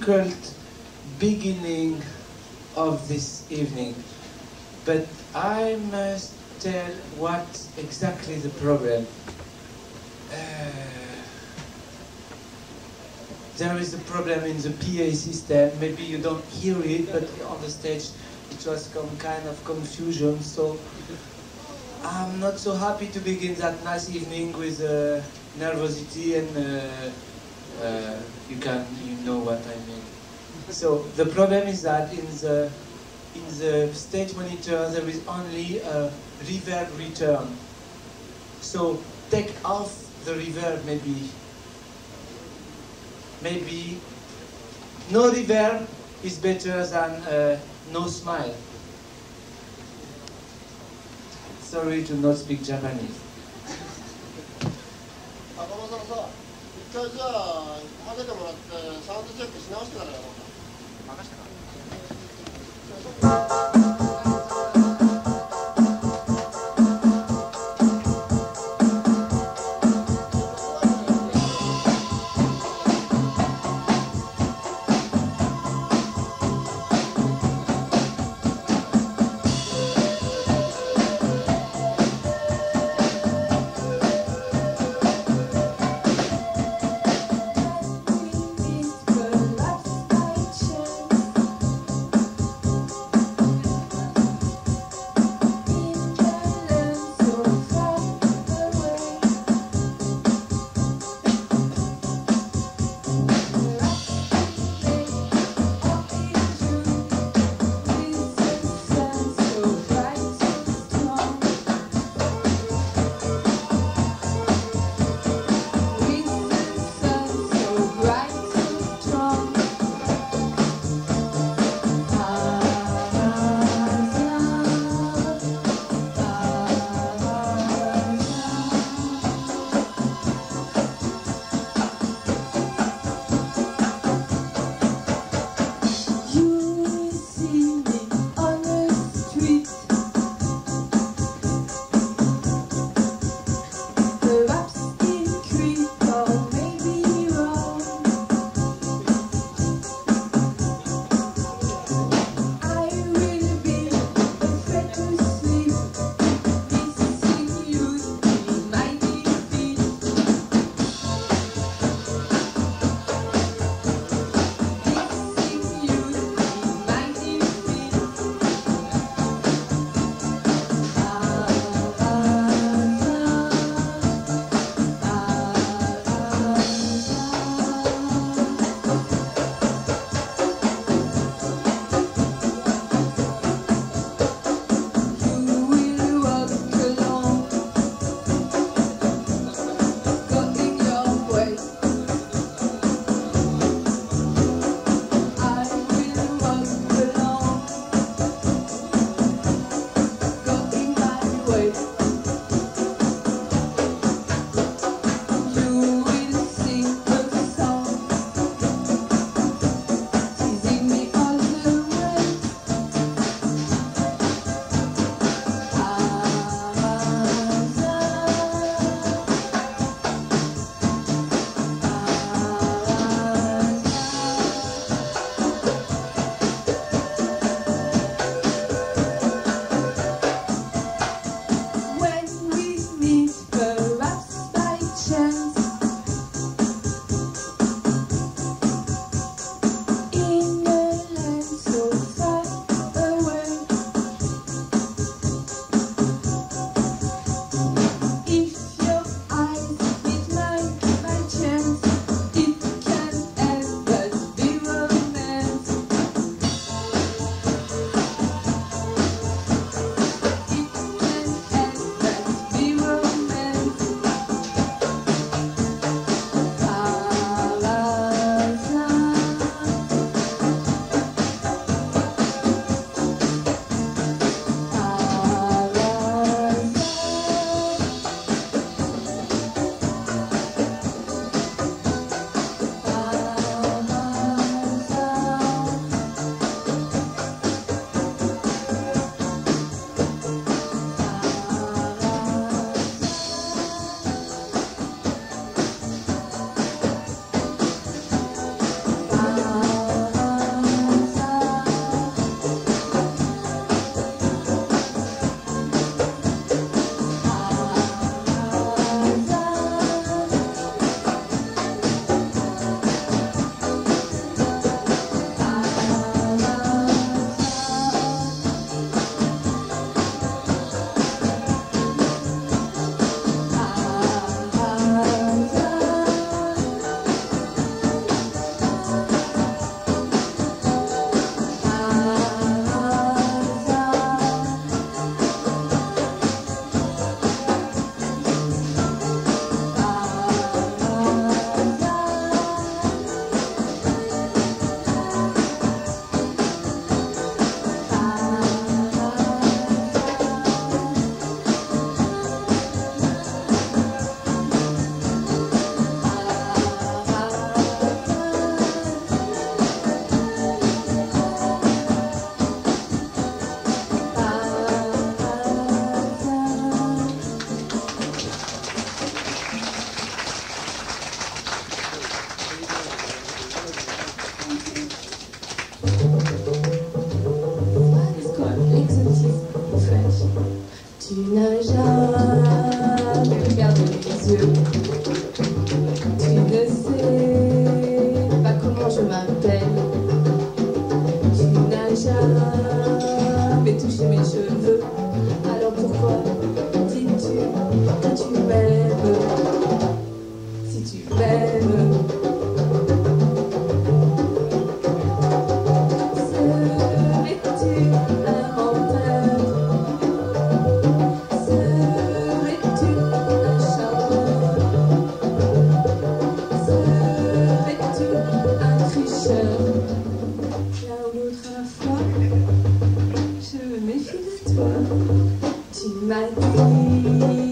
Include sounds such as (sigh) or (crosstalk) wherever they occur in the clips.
difficult beginning of this evening, but I must tell what exactly the problem. Uh, there is a problem in the PA system. Maybe you don't hear it, but on the stage it was some kind of confusion. So I'm not so happy to begin that nice evening with uh, nervosity and uh, uh, you can you know what I mean. So the problem is that in the in the stage monitor there is only a reverb return. So take off the reverb maybe. Maybe no reverb is better than uh, no smile. Sorry to not speak Japanese. 回じゃあはけてもらってサウンドチェックし直してからやろうか。任してから。亲爱的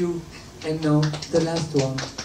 you and now the last one.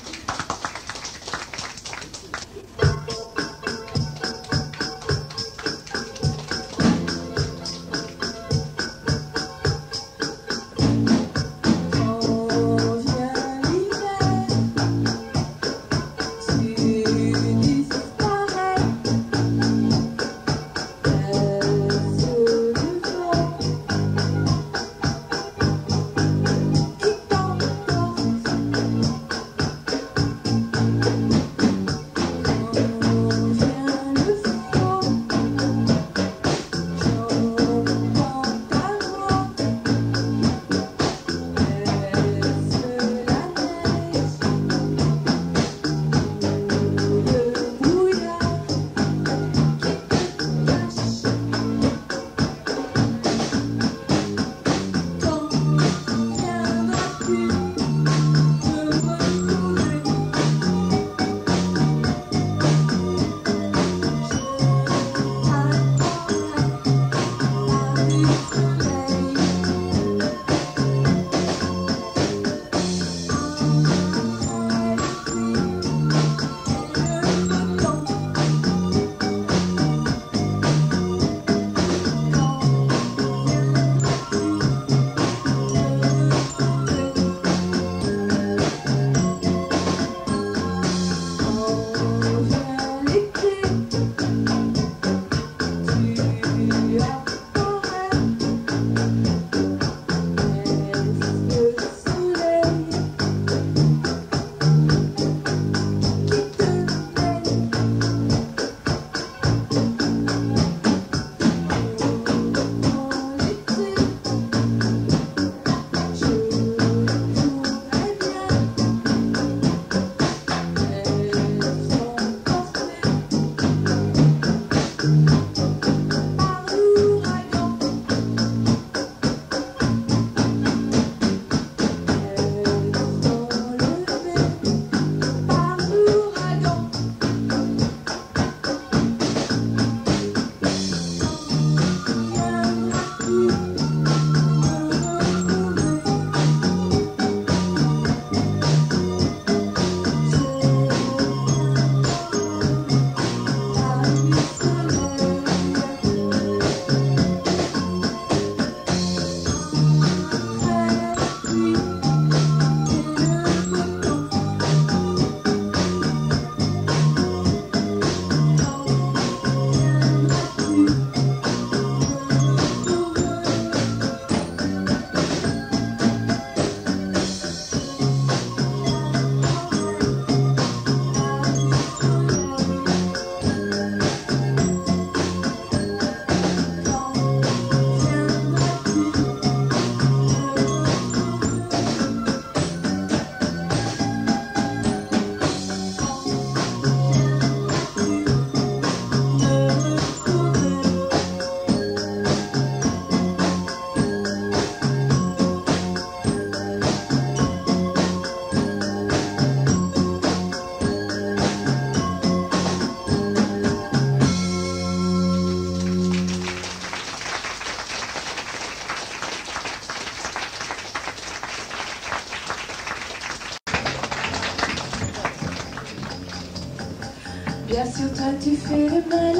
everybody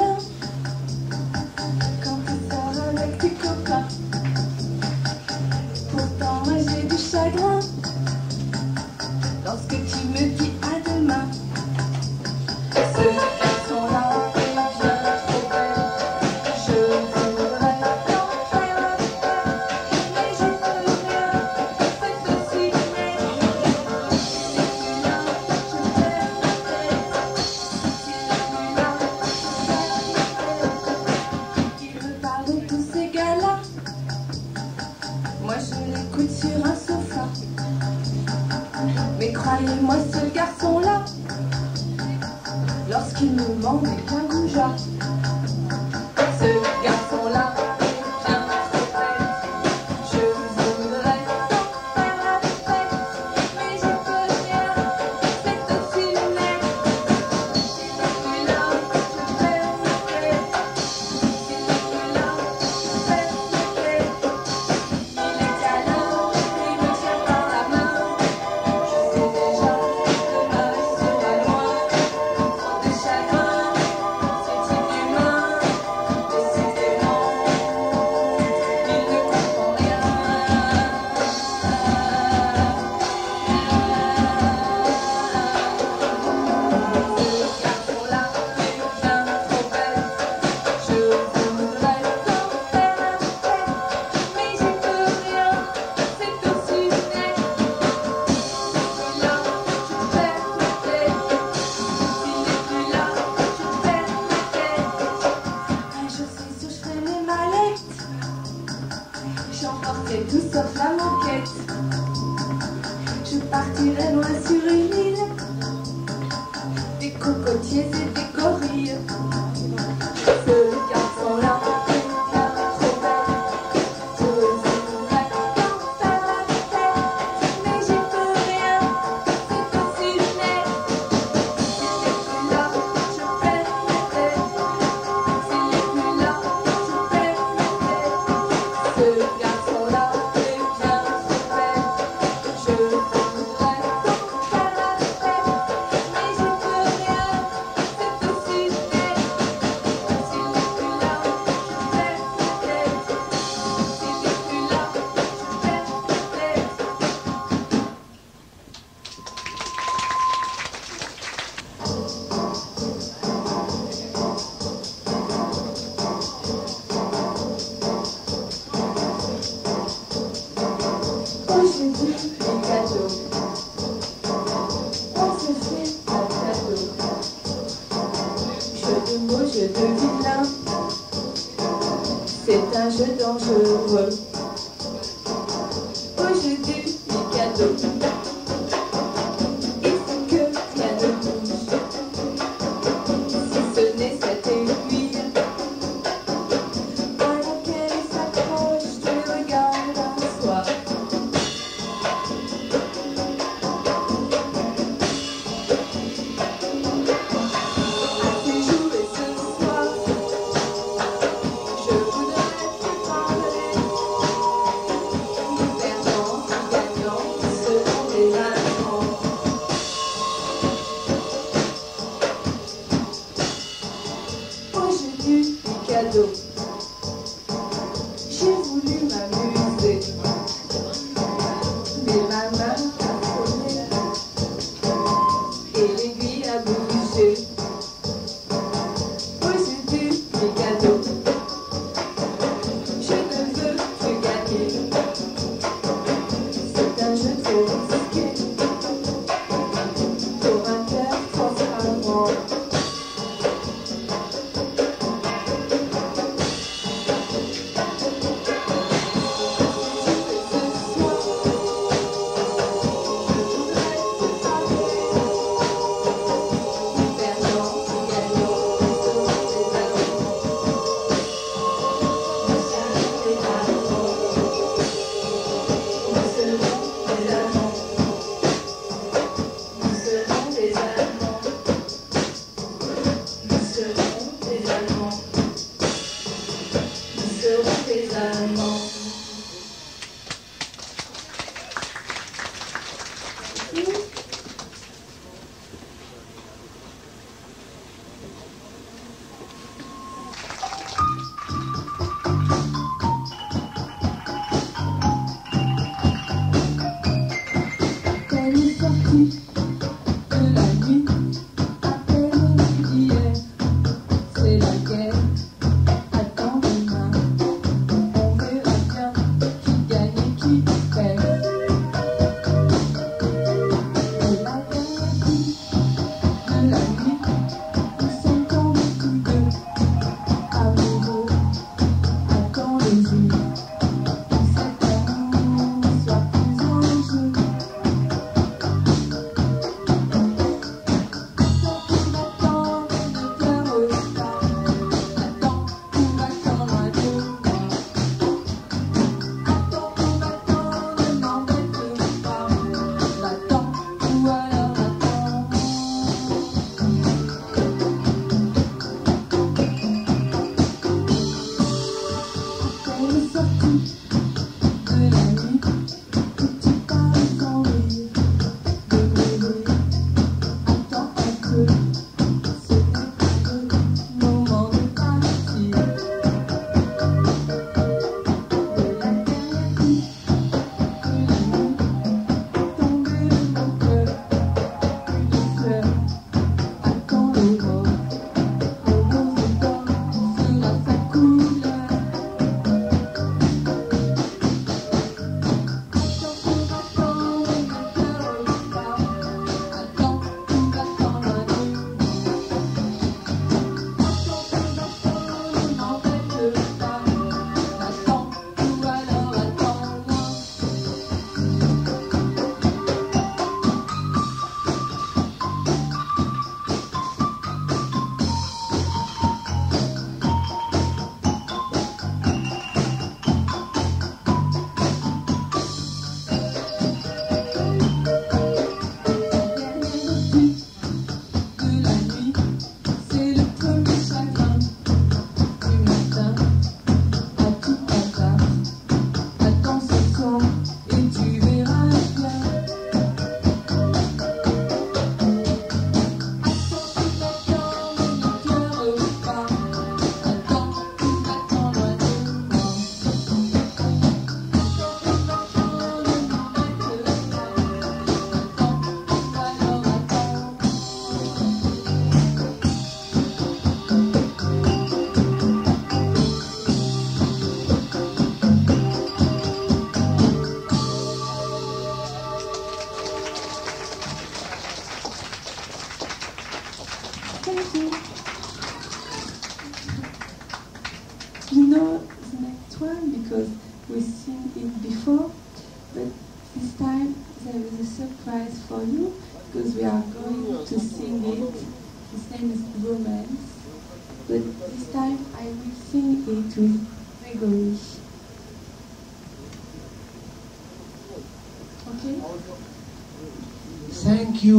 sur un sofa. Mais croyez-moi, ce garçon-là, lorsqu'il me manque un goujat,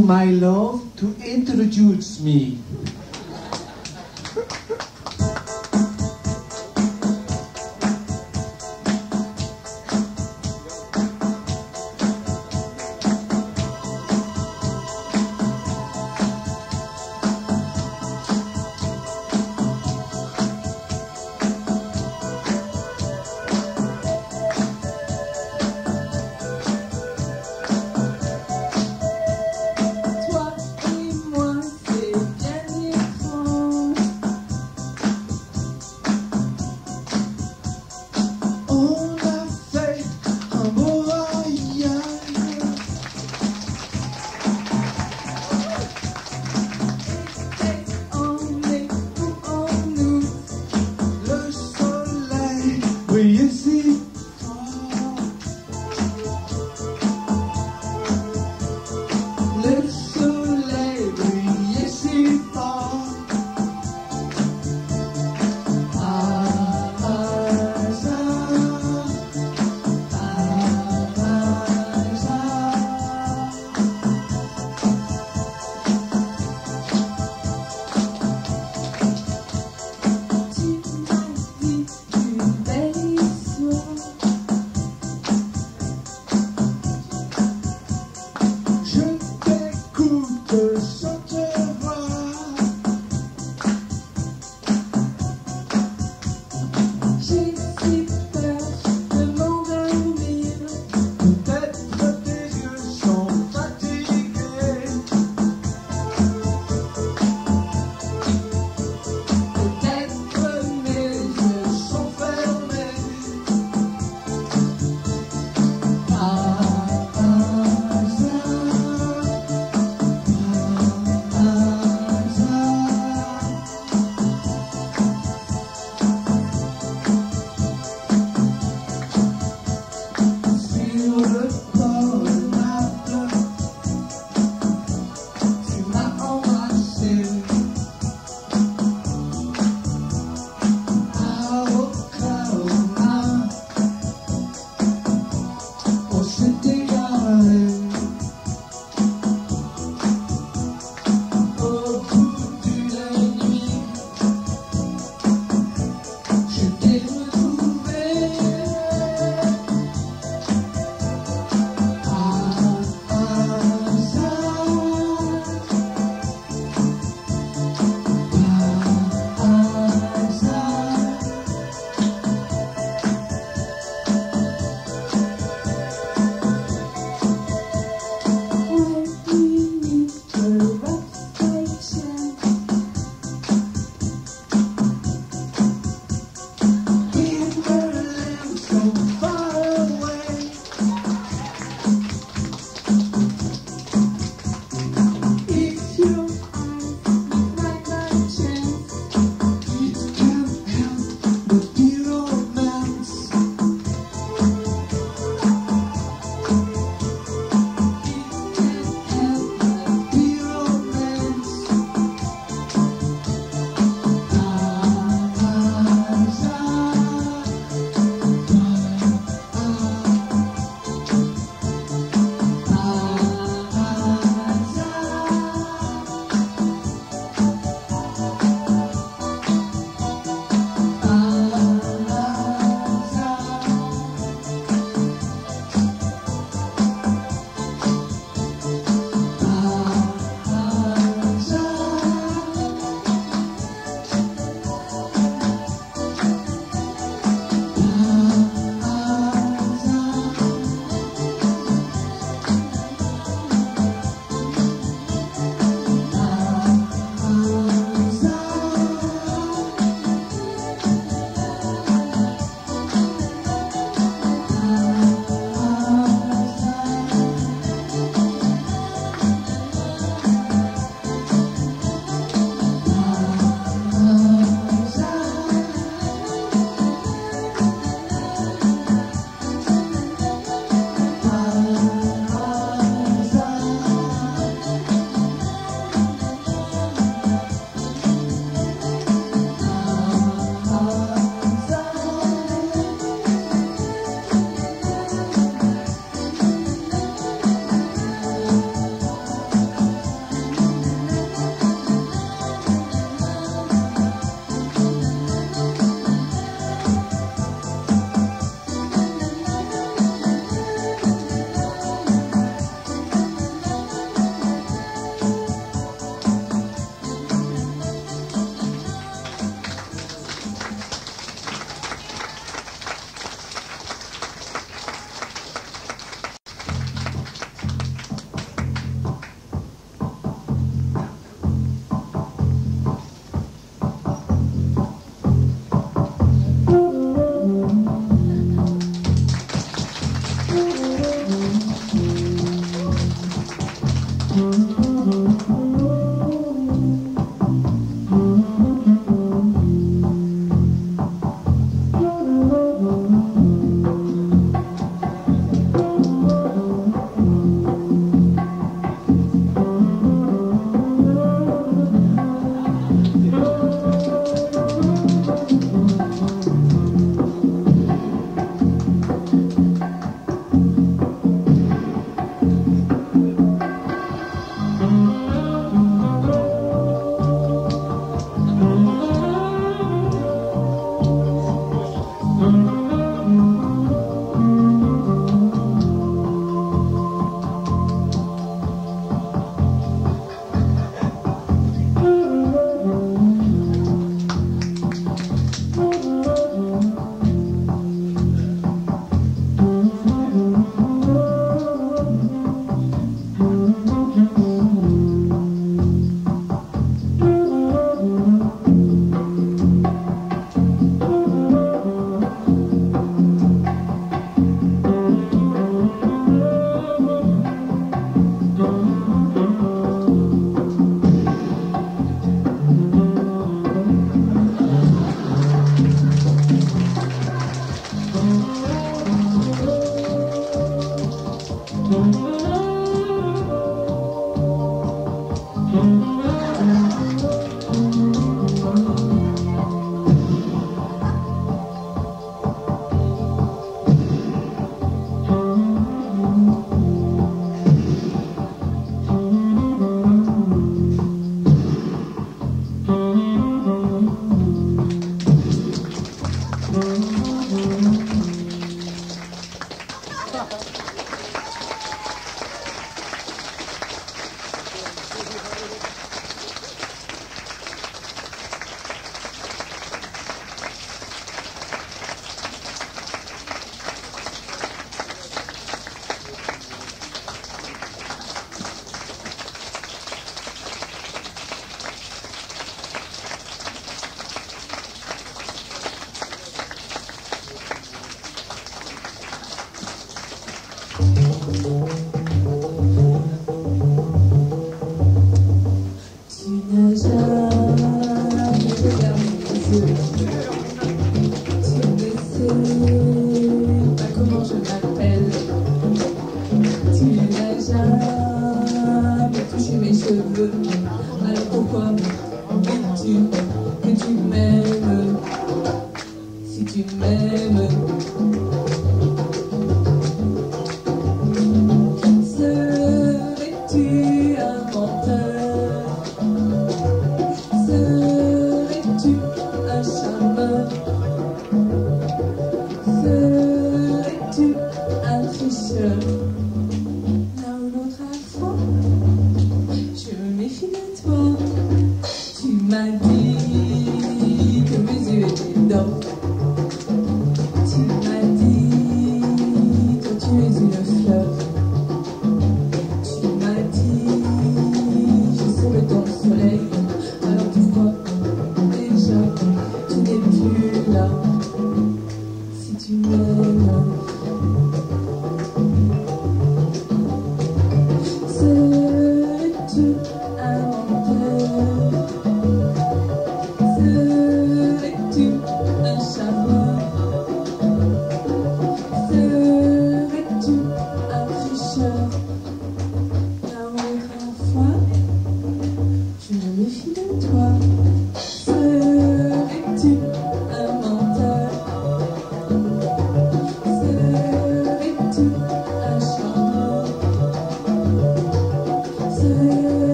my love, to introduce me.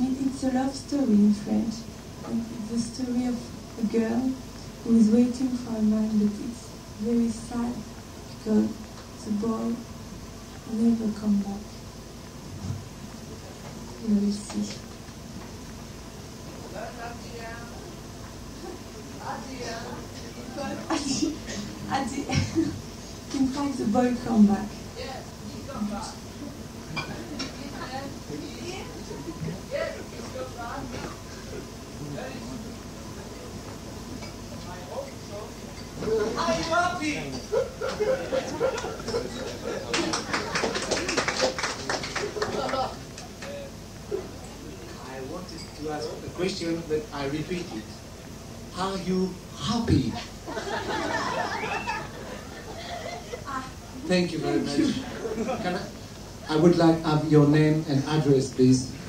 Retrouver? It's a love story in French. It's the story of a girl who is waiting for a man, but it's very sad because the boy never come back. You will see. Adi, (laughs) Adi. (laughs) In fact, the boy come back. I'm happy. I wanted to ask a question, but I repeat it. Are you happy? Thank you very much. Can I, I would like to have your name and address, please.